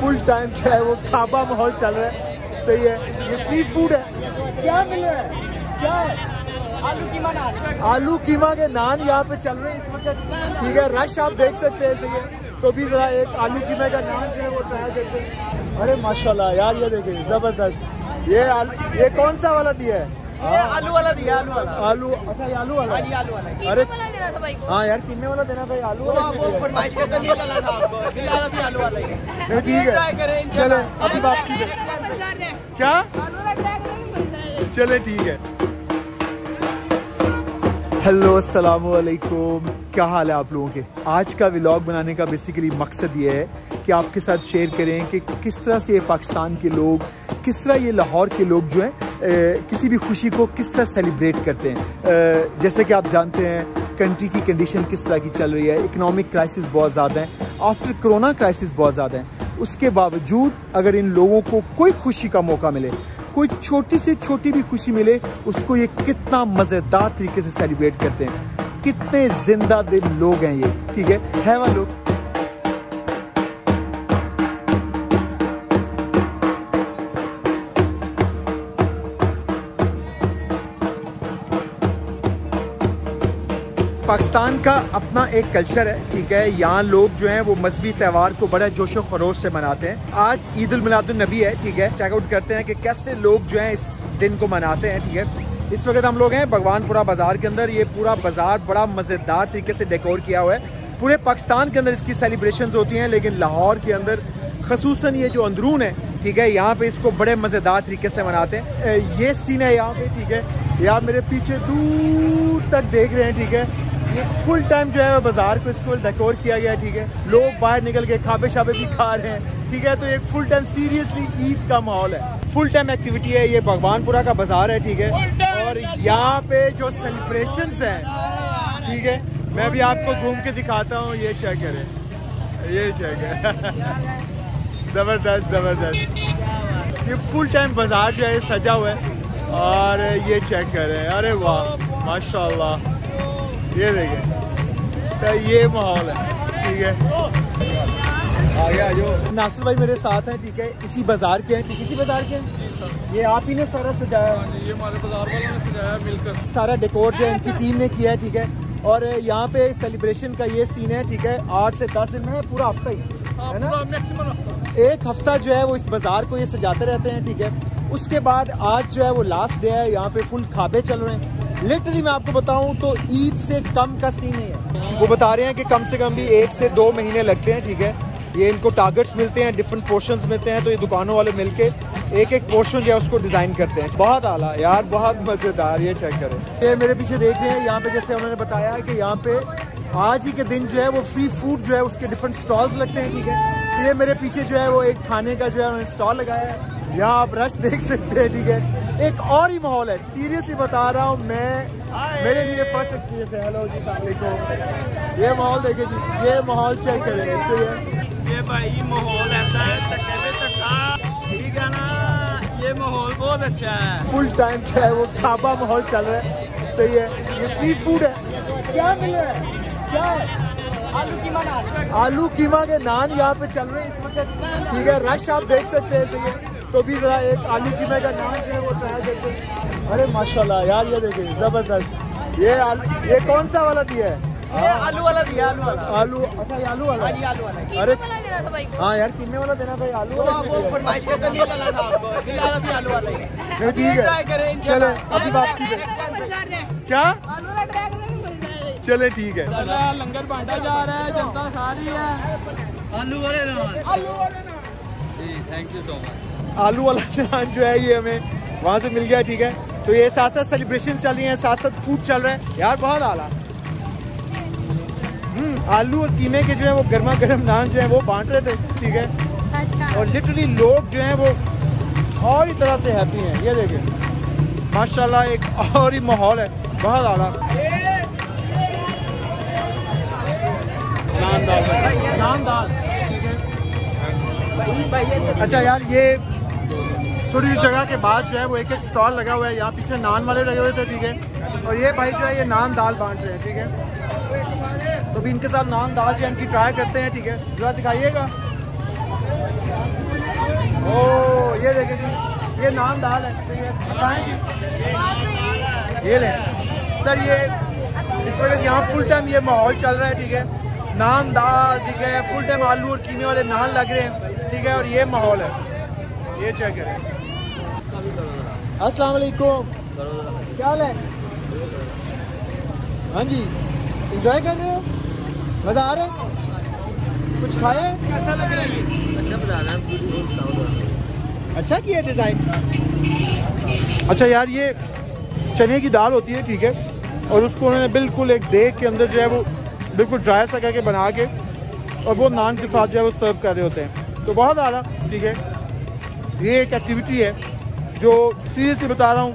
Full time जो है वो खाबा माहौल चल रहा है। सही है। ये फ्री फ़ूड है। क्या मिल रहा है? क्या है? आलू कीमा नान। आलू कीमा के नान यहाँ पे चल रहे हैं इस वक्त। ठीक है रश आप देख सकते हैं, सही है। तो भी जरा एक आलू कीमा का नान जो है वो ट्राई करते हैं। अरे माशाल्लाह, यार ये देखिए, ज़बरदस्त। ये आलू ये कौन सा वाला दिया है? आलू वाला दिया आलू वाला। आलू अच्छा ये आलू वाला। ये आलू वाला। अरे वाला देना था भाई को? हाँ यार कितने वाला देना भाई आलू वाला? वो? फरमाइश करते नहीं चला था आपको। आलू वाला ही है। ठीक है। करें चले अभी वापसी पे। क्या? है। चले ठीक है। हेलो अस्सलाम वालेकुम क्या हाल है आप लोगों के? आज का व्लॉग बनाने का बेसिकली मकसद ये है कि आपके साथ शेयर करें कि किस तरह से ये पाकिस्तान के लोग किस तरह ये लाहौर के लोग जो हैं किसी भी खुशी को किस तरह सेलिब्रेट करते हैं? जैसे कि आप जानते हैं कंट्री की कंडीशन किस तरह की चल रही है इकोनॉमिक क्राइसिस बहुत ज़्यादा है आफ्टर कोरोना क्राइसिस बहुत ज़्यादा है। उसके बावजूद अगर इन लोगों को कोई खुशी का मौका मिले, कोई छोटी से छोटी भी खुशी मिले, उसको ये कितना मज़ेदार तरीके से सेलिब्रेट करते हैं। कितने ज़िंदा दिल लोग हैं ये, ठीक है? है वह पाकिस्तान का अपना एक कल्चर है, ठीक है? यहाँ लोग जो हैं वो मजहबी त्यौहार को बड़ा जोशो खरोश से मनाते हैं। आज ईद उल मिलादुल नबी है, ठीक है? चेकआउट करते हैं कि कैसे लोग जो हैं इस दिन को मनाते हैं, ठीक है? इस वक्त हम लोग हैं भगवानपुरा बाज़ार के अंदर। ये पूरा बाज़ार बड़ा मज़ेदार तरीके से डेकोर किया हुआ है। पूरे पाकिस्तान के अंदर इसकी सेलिब्रेशन होती हैं, लेकिन लाहौर के अंदर खसूस ये जो अंदरून है, ठीक है? यहाँ पे इसको बड़े मज़ेदार तरीके से मनाते हैं। ये सीन है यहाँ पे, ठीक है? यहाँ मेरे पीछे दूर तक देख रहे हैं, ठीक है? ये फुल टाइम जो है बाज़ार को इसको डेकोर किया गया है ठीक है? लोग बाहर निकल के खाबे शाबे भी खा रहे हैं ठीक है? तो एक फुल टाइम सीरियसली ईद का माहौल है। फुल टाइम एक्टिविटी है ये भगवानपुरा का बाज़ार है ठीक है? और यहाँ पे जो सेलिब्रेशन है ठीक है? मैं भी आपको घूम के दिखाता हूँ ये चेक करें। ये चेक है। ज़बरदस्त ज़बरदस्त। ये फुल टाइम बाज़ार जो है सजा हुआ है। और ये चेक करें। अरे वाह माशाल्लाह। ये देखें सर ये माहौल है ठीक है? नासिर भाई मेरे साथ हैं ठीक है? इसी बाज़ार के हैं ठीक इसी बाज़ार के हैं? ये आप ही ने सारा सजाया? ये हमारे बाज़ार वालों ने सजाया मिलकर। सारा डेकोर जो है इनकी टीम ने किया है ठीक है? और यहाँ पे सेलिब्रेशन का ये सीन है ठीक है? आठ से दस दिन में पूरा हफ़्ता ही है ना? मैक्सिमम एक हफ़्ता जो है वो इस बाज़ार को ये सजाते रहते हैं ठीक है? उसके बाद आज जो है वो लास्ट डे है यहाँ पे फुल खाबे चल रहे हैं। लिटरली मैं आपको बताऊँ तो ईद से कम का सीन नहीं है वो बता रहे हैं कि कम से कम भी एक से दो महीने लगते हैं, ठीक है? ये इनको टारगेट्स मिलते हैं डिफरेंट पोर्शंस मिलते हैं तो ये दुकानों वाले मिलके एक एक पोर्शन जो है उसको डिज़ाइन करते हैं। बहुत आला यार, बहुत मज़ेदार, ये चेक करें। ये मेरे पीछे देख रहे हैं, यहाँ पे जैसे उन्होंने बताया है कि यहाँ पे आज ही के दिन जो है वो फ्री फ़ूड जो है उसके डिफरेंट स्टॉल्स लगते हैं, ठीक है? ये मेरे पीछे जो है वो एक खाने का जो है उन्होंने स्टॉल लगाया है। यहाँ आप रश देख सकते हैं, ठीक है? एक और ही माहौल है। सीरियसली बता रहा हूँ मैं मेरे लिए फ़र्स्ट एक्सपीरियंस है। हेलो जी सलामकुम ये माहौल देखिए जी ये माहौल चेक करें इससे ये ये भाई माहौल ऐसा है ठीक है ना? ये माहौल बहुत अच्छा है। फुल टाइम जो है वो खाबा माहौल चल रहा है। सही है। ये फ्री फ़ूड है। क्या मिल रहा है? क्या है? आलू कीमा नान आलू कीमा के नान यहाँ पे चल रहे हैं। इस वक्त ठीक है रश आप देख सकते हैं सही है। तो भी जरा एक आलू कीमा का नान जो है वो ट्राई करते हैं अरे माशाल्लाह यार ये देखिए ज़बरदस्त। ये आलू ये कौन सा वाला दिया है? ये आलू वाला दिया आलू वाला। आलू अच्छा ये आलू वाला। आलू वाला। अरे वाला देना था भाई? हाँ यार कितने वाला देना भाई? आलू वाला वो फरमाइश करते नहीं चला था आपको भी आलू वाला ही। ठीक है। करें चले अभी वापसी पे। क्या? है चले ठीक है। लंगर बांटा जा रहा है जनता खा रही है। आलू वाले नान आलू वाले नान जी थैंक यू सो मच आलू वाला नान जो है ये हमें वहाँ से मिल गया ठीक है? तो ये साथ साथ सेलिब्रेशन चल रही है साथ साथ फ़ूड चल रहा है। यार बहुत आला। हम्म, आलू और कीमे के जो है वो गर्मा गर्म नान जो है वो बांट रहे थे ठीक है? अच्छा। और लिटरली लोग जो है वो और ही तरह से हैप्पी हैं। ये देखें। माशाल्लाह एक और ही माहौल है। बहुत आला। नान दाल। नान दाल। अच्छा यार ये थोड़ी सी जगह के बाद जो है वो एक एक स्टॉल लगा हुआ है, यहाँ पीछे नान वाले लगे हुए थे, ठीक है। और ये भाई जो है, ये नान दाल बांट रहे हैं, ठीक है। तो भी इनके साथ नान दाल जो इनकी ट्राई करते हैं, ठीक है। जरा दिखाइएगा। ओ नान दाल है, सही है। जी। ये लें। सर, ये इस वक्त यहाँ फुल टाइम ये माहौल चल रहा है, ठीक है। नान दाल, ठीक है फुल टाइम आलू और कीमे वाले नान लग रहे हैं, ठीक है, और ये माहौल है। ये चेक करें। अस्सलाम वालेकुम। क्या हाल है? हाँ जी। इंजॉय कर रहे हो? मज़ा आ रहा है? कुछ खाए कैसा लग रहा है ये? अच्छा किया डिज़ाइन अच्छा यार ये चने की दाल होती है ठीक है। और उसको उन्होंने बिल्कुल एक देग के अंदर जो है वो बिल्कुल ड्राई सा करके बना के और वो नान के साथ जो है वो सर्व कर रहे होते हैं। तो बहुत आला ठीक है। ये एक एक्टिविटी है जो सीरियसली बता रहा हूँ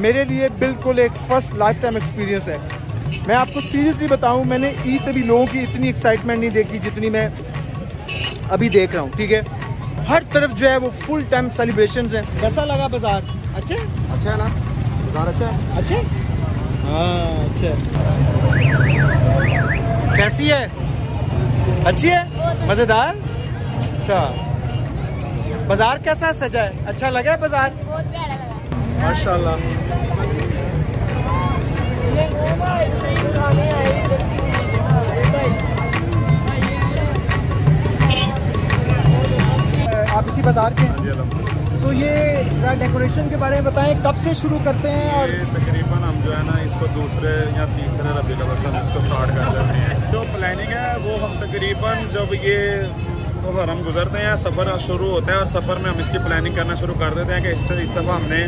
मेरे लिए बिल्कुल एक फ़र्स्ट लाइफ टाइम एक्सपीरियंस है। मैं आपको सीरियसली बताऊँ मैंने ईद पे भी लोगों की इतनी एक्साइटमेंट नहीं देखी जितनी मैं अभी देख रहा हूँ ठीक है? हर तरफ़ जो है वो फुल टाइम सेलिब्रेशन हैं। कैसा लगा बाज़ार? अच्छे? अच्छा है ना? बाज़ार अच्छा है। अच्छे? हाँ अच्छा कैसी है? अच्छी है? मज़ेदार? अच्छा। बाज़ार कैसा सजा? है अच्छा लगा है बाज़ार? बहुत प्यारा लगा। माशाल्लाह। आप इसी बाज़ार के तो ये जरा डेकोरेशन के बारे में बताएँ कब से शुरू करते हैं और तकरीबन हम जो है ना इसको दूसरे या तीसरे रबी का इसको स्टार्ट कर देते हैं। जो प्लानिंग है वो हम तकरीबन जब ये मुहर्रम गुजरते हैं सफ़र शुरू होता है और सफ़र में हम इसकी प्लानिंग करना शुरू कर देते हैं कि इस इस दफ़ा हमने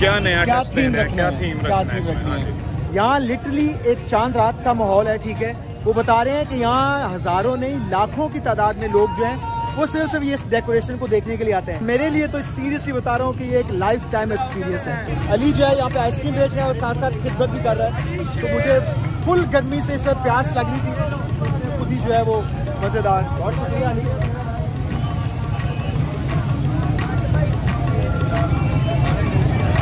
क्या नया क्या थीम रखना क्या है? थीम रखना है? हाँ यहाँ लिटरली एक चाँद रात का माहौल है ठीक है? वो बता रहे हैं कि यहाँ हज़ारों नहीं लाखों की तादाद में लोग जो हैं वो सिर्फ़ सिर्फ़ ये डेकोरेशन को देखने के लिए आते हैं। मेरे लिए तो सीरियसली बता रहा हूँ कि ये एक लाइफ टाइम एक्सपीरियंस है। अली जो है यहाँ पे आइसक्रीम बेच रहा है और साथ साथ खिदमत भी कर रहा है। तो मुझे फुल गर्मी से इस प्यास लग रही थी। खुद ही जो है वो मज़ेदार। बहुत शुक्रिया अली।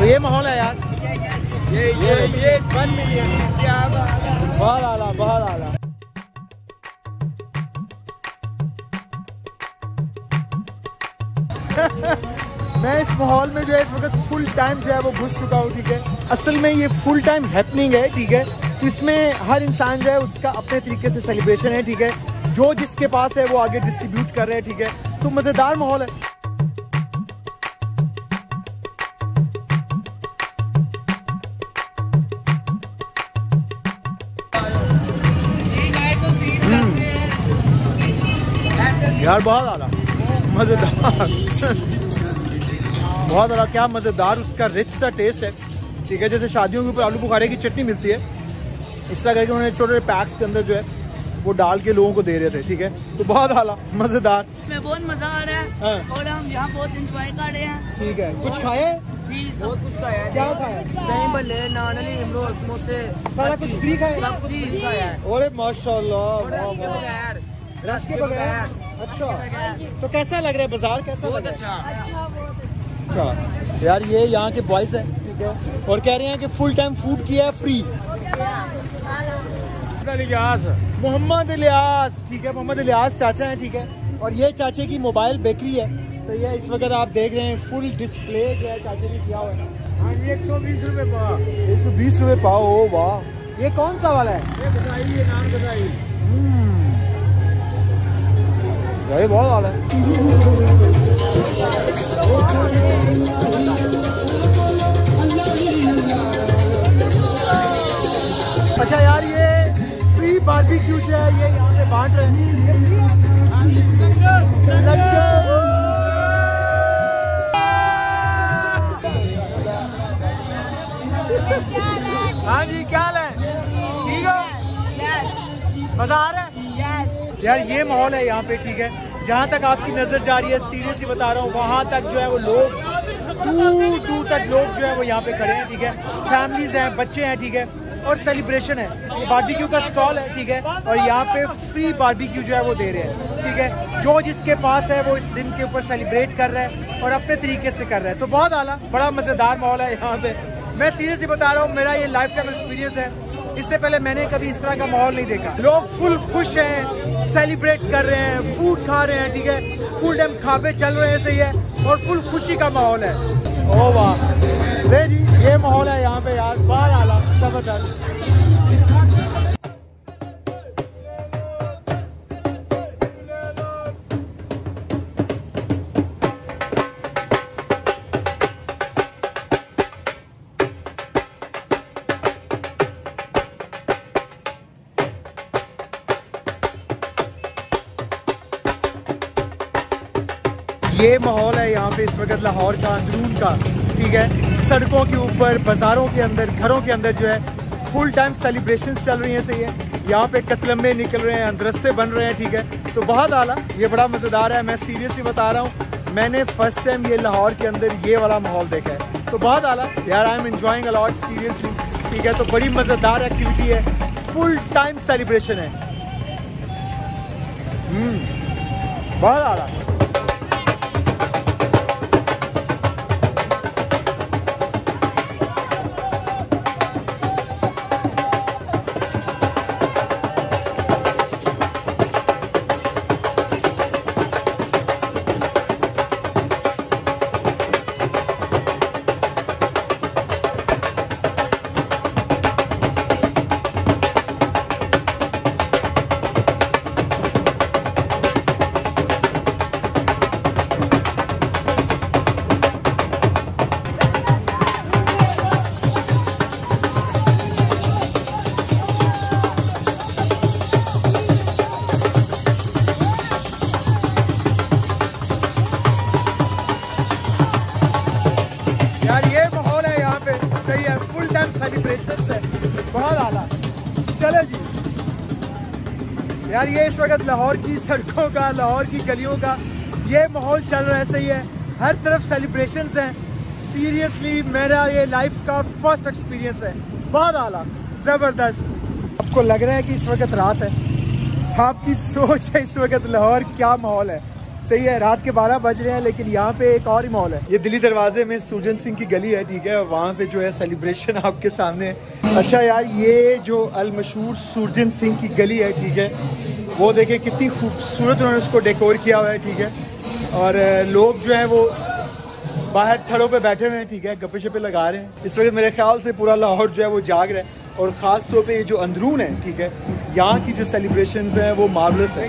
तो ये माहौल है यार। ये ये ये वन मिलियन बहुत आला बहुत आला। मैं इस माहौल में जो है, इस वक्त फुल टाइम जो है, वो घुस चुका हूँ, ठीक है। असल में ये फुल टाइम हैपनिंग है, ठीक है। इसमें हर इंसान जो है, उसका अपने तरीके से सेलिब्रेशन है, ठीक है। जो जिसके पास है, वो आगे डिस्ट्रीब्यूट कर रहे हैं, ठीक है। तो मज़ेदार माहौल है। यार बहुत आला मज़ेदार। बहुत आला क्या मज़ेदार उसका रिच सा टेस्ट है। ठीक है जैसे शादियों के ऊपर आलू बुखारे की चटनी मिलती है। इस तरह करके उन्होंने छोटे छोटे पैक्स के अंदर जो है वो डाल के लोगों को दे रहे थे ठीक है? तो बहुत आला मज़ेदार। में बहुत मज़ा आ रहा है। हाँ। और हम यहाँ बहुत एंजॉय कर रहे हैं। ठीक है। कुछ खाए बहुत कुछ खाया है। क्या खाया दही भल्ले नान इमलो समोसे। सारा कुछ फ्री खाए सब कुछ फ्री खाया है। अरे माशाल्लाह वाह, रस के बगैर। अच्छा। तो कैसा लग रहा है बाज़ार? कैसा बहुत है? अच्छा। अच्छा अच्छा अच्छा। यार ये यहाँ के बॉयज़ हैं ठीक है? और कह रहे हैं कि फुल टाइम फ़ूड किया है फ्री मोहम्मद इलियास ठीक है? मोहम्मद इलियास चाचा हैं ठीक है? और ये चाचे की मोबाइल बेकरी है। सही है इस वक्त आप देख रहे हैं फुल डिस्प्ले जो है चाचे ने किया हुआ है। एक सौ बीस रुपए पाव। एक सौ बीस रुपए पाव ओ वाह। ये कौन सा वाला है? हम्म। ये बहुत वाला है अच्छा यार, ये माहौल है यहाँ पे, ठीक है? जहाँ तक आपकी नज़र जा रही है सीरियसली बता रहा हूँ, वहाँ तक जो है वो लोग, दूर दूर तक लोग जो है वो यहाँ पे खड़े हैं, ठीक है? फैमिलीज़ हैं, बच्चे हैं, ठीक है? और सेलिब्रेशन है। ये बारबेक्यू का स्टॉल है, ठीक है? और यहाँ पे फ्री बारबेक्यू जो है वो दे रहे हैं, ठीक है? जो जिसके पास है, वो इस दिन के ऊपर सेलिब्रेट कर रहा है और अपने तरीके से कर रहा है। तो बहुत आला, बड़ा मज़ेदार माहौल है यहाँ पे। मैं सीरियसली बता रहा हूँ, मेरा ये लाइफ टाइम एक्सपीरियंस है। इससे पहले मैंने कभी इस तरह का माहौल नहीं देखा। लोग फुल खुश हैं सेलिब्रेट कर रहे हैं फ़ूड खा रहे हैं, ठीक है? फुल टाइम खाबे चल रहे हैं, सही है? और फुल खुशी का माहौल है। ओ वाह। जी ये माहौल है यहाँ पे यार, बाहर आला ज़बरदस्त। ये माहौल है यहाँ पे इस वक्त लाहौर का, अंदरून का, ठीक है? सड़कों के ऊपर, बाजारों के अंदर, घरों के अंदर जो है फुल टाइम सेलिब्रेशन चल रही हैं, सही है? यहाँ पे कतलम्बे निकल रहे हैं अंदरसे बन रहे हैं, ठीक है? तो बहुत आला, ये बड़ा मज़ेदार है, मैं सीरियसली बता रहा हूँ, मैंने फ़र्स्ट टाइम ये लाहौर के अंदर ये वाला माहौल देखा है। तो बहुत आला, यार I am enjoying a lot seriously ठीक है? तो बड़ी मज़ेदार एक्टिविटी है फुल टाइम सेलिब्रेशन है। हम्म बहुत आला। यार, ये इस वक्त लाहौर की सड़कों का, लाहौर की गलियों का, ये माहौल चल रहा है सही है हर तरफ़ सेलिब्रेशन हैं। सीरियसली मेरा ये लाइफ का फ़र्स्ट एक्सपीरियंस है। बहुत आला ज़बरदस्त। आपको लग रहा है कि इस वक्त रात है। आपकी सोच है इस वक्त लाहौर क्या माहौल है। सही है, रात के 12 बज रहे हैं, लेकिन यहाँ पे एक और ही मॉल है। ये दिल्ली दरवाजे में सूजन सिंह की गली है, ठीक है? वहाँ पे जो है सेलिब्रेशन आपके सामने अच्छा यार, ये जो अल मशहूर सूरजन सिंह की गली है, ठीक है, वो देखे कितनी खूबसूरत उन्होंने उसको डेकोर किया हुआ है, ठीक है, और लोग जो है वो बाहर थड़ों पे बैठे हुए हैं, ठीक है गप्पे शप्पे लगा रहे हैं। इस वक्त मेरे ख्याल से पूरा लाहौर जो है वो जाग रहा है, और ख़ास तौर पे ये जो अंदरून है, ठीक है, यहाँ की जो सेलिब्रेशन हैं, वो मार्वलस है।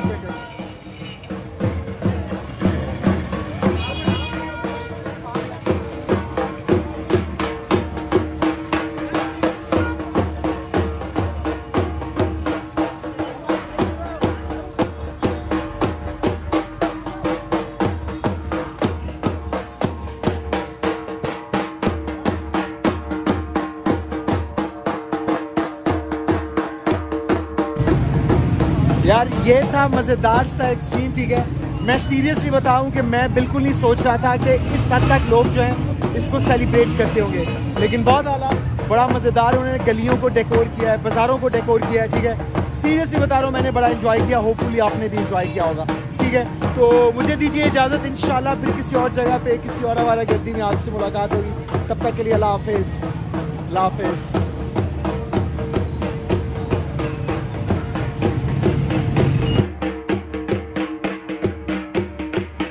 ये था मज़ेदार सा एक सीन ठीक है? मैं सीरियसली बताऊँ कि मैं बिल्कुल नहीं सोच रहा था कि इस हद तक लोग जो हैं इसको सेलिब्रेट करते होंगे। लेकिन बहुत आला, बड़ा मज़ेदार उन्होंने गलियों को डेकोर किया है, बाजारों को डेकोर किया है, ठीक है? सीरियसली बता रहा हूँ, मैंने बड़ा इंजॉय किया होपफुली आपने भी इंजॉय किया होगा, ठीक है? तो मुझे दीजिए इजाज़त, इंशाल्लाह फिर किसी और जगह पे, किसी और वाला गर्दी में आपसे मुलाकात होगी। तब तक के लिए अल्लाह हाफिज। अल्लाह हाफिज।